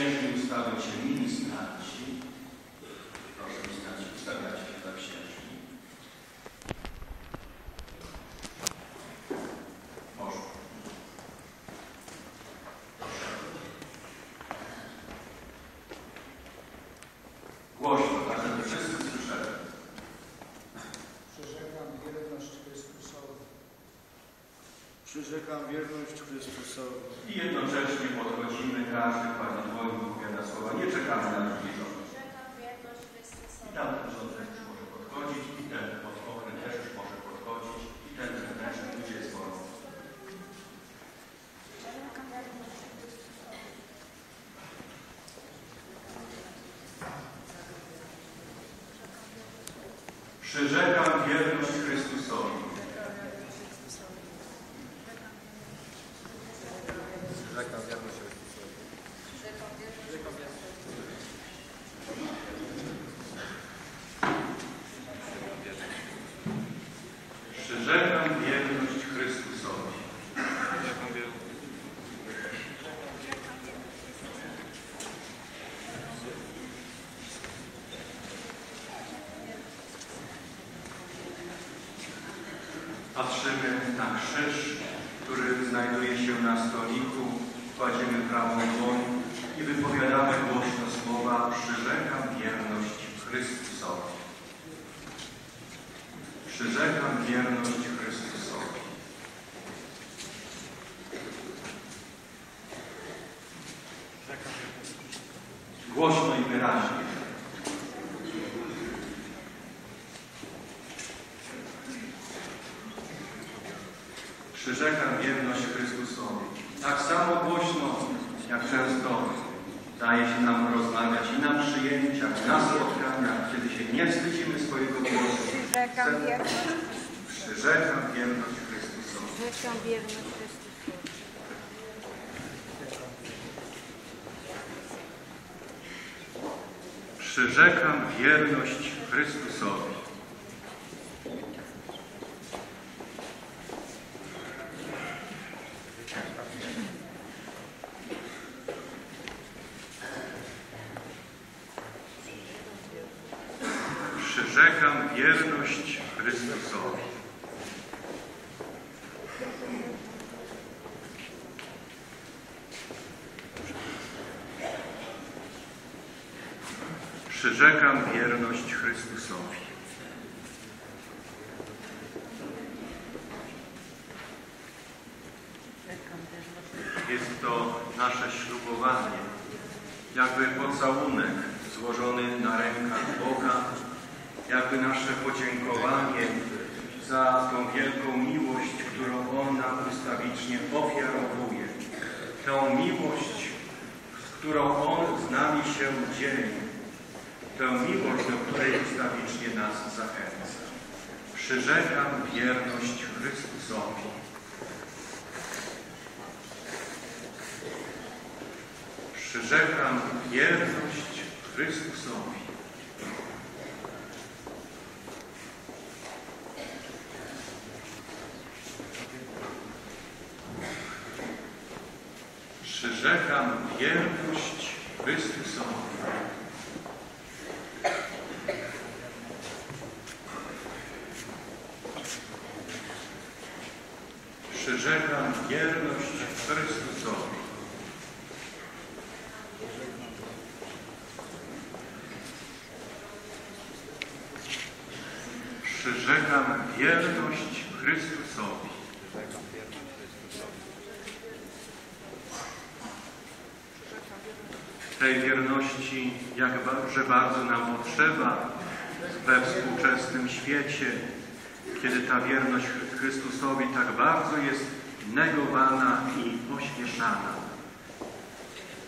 księżni ustawią się. Proszę ministranci, ustawiacie się za księżni. Może. Głośno, tak żeby wszyscy słyszeli. Przyrzekam wierność Chrystusowi. Przyrzekam wierność Chrystusowi. I jednocześnie podchodzimy, każdy kładzie dłoń, powiada słowa, nie czekamy na drugi rząd. Przyrzekam wierność I Chrystusowi. tam ten rząd też może podchodzić, i ten pod oknem też już może podchodzić, i ten zewnętrzny, gdzie jest wolno. Przyrzekam wierność Chrystusowi. Przyrzekam wierność Chrystusowi. Patrzymy na krzyż, który znajduje się na stoliku, kładziemy prawą dłoń i wypowiadamy głośno słowa Przyrzekam wierność Chrystusowi. Przyrzekam wierność Chrystusowi. Głośno i wyraźnie. Przyrzekam wierność Chrystusowi. Tak samo głośno, jak często daje się nam rozmawiać i na przyjęciach, i na spotkaniach, kiedy się nie wstydzimy swojego głosu. Przyrzekam Chcemy- wierność Przyrzekam wierność Chrystusowi. Przyrzekam wierność Chrystusowi. Przyrzekam wierność Chrystusowi. Przyrzekam wierność Chrystusowi. Przyrzekam wierność Chrystusowi. Jest to nasze ślubowanie, jakby pocałunek złożony na rękach Boga, jakby nasze podziękowanie za tą wielką miłość, którą On nam ustawicznie ofiarowuje. Tę miłość, z którą On z nami się dzieje. Tę miłość, do której ustawicznie nas zachęca. Przyrzekam wierność Chrystusowi. Przyrzekam wierność Chrystusowi. Przyrzekam wierność Chrystusowi. Przyrzekam wierność Chrystusowi. Przyrzekam wierność Chrystusowi. Tej wierności, jakże bardzo nam potrzeba we współczesnym świecie, kiedy ta wierność Chrystusowi tak bardzo jest negowana i pośmieszana.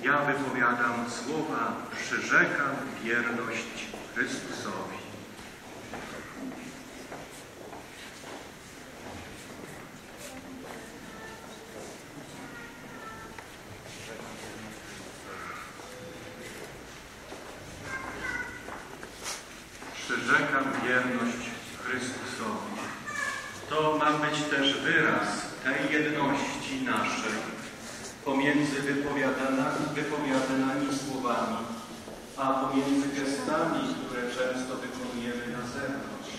Ja wypowiadam słowa, przyrzekam wierność Chrystusowi. Przyrzekam wierność Chrystusowi. To ma być też wyraz tej jedności naszej pomiędzy wypowiadanymi, wypowiadanymi a pomiędzy gestami, które często wykonujemy na zewnątrz.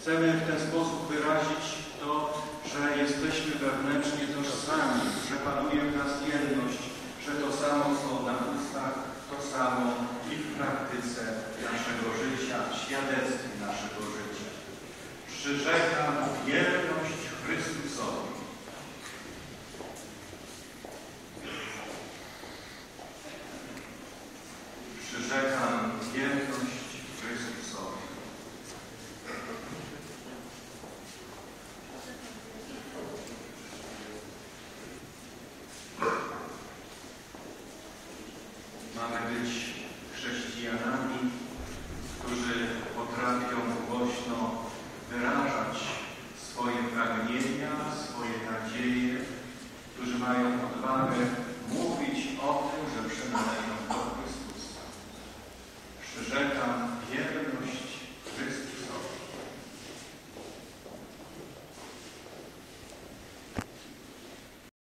Chcemy w ten sposób wyrazić to, że jesteśmy wewnętrznie tożsami, że panuje w nas jedność,